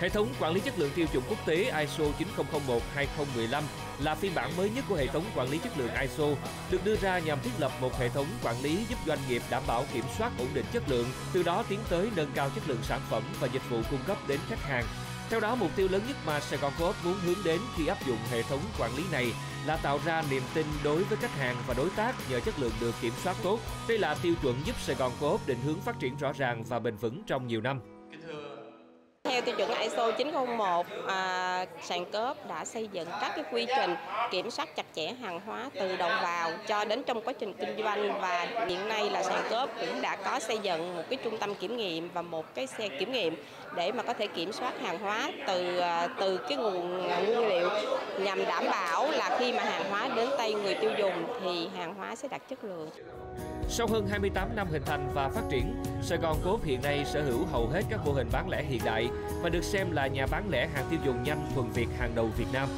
Hệ thống quản lý chất lượng tiêu chuẩn quốc tế ISO 9001-2015 là phiên bản mới nhất của hệ thống quản lý chất lượng ISO, được đưa ra nhằm thiết lập một hệ thống quản lý giúp doanh nghiệp đảm bảo kiểm soát ổn định chất lượng, từ đó tiến tới nâng cao chất lượng sản phẩm và dịch vụ cung cấp đến khách hàng. Theo đó, mục tiêu lớn nhất mà Sài Gòn Co-op muốn hướng đến khi áp dụng hệ thống quản lý này là tạo ra niềm tin đối với khách hàng và đối tác nhờ chất lượng được kiểm soát tốt. Đây là tiêu chuẩn giúp Sài Gòn Co-op định hướng phát triển rõ ràng và bền vững trong nhiều năm. Theo tiêu chuẩn ISO 901, à, sàn cớp đã xây dựng các cái quy trình kiểm soát chặt chẽ hàng hóa từ đầu vào cho đến trong quá trình kinh doanh và hiện nay là sàn cớp cũng đã có xây dựng một cái trung tâm kiểm nghiệm và một cái xe kiểm nghiệm để mà có thể kiểm soát hàng hóa từ à, từ cái nguồn nguyên liệu nhằm đảm bảo là khi mà hàng hóa đến tay người tiêu dùng thì hàng hóa sẽ đạt chất lượng. Sau hơn 28 năm hình thành và phát triển, Sài Gòn Co-op hiện nay sở hữu hầu hết các mô hình bán lẻ hiện đại và được xem là nhà bán lẻ hàng tiêu dùng nhanh thuần Việt hàng đầu Việt Nam.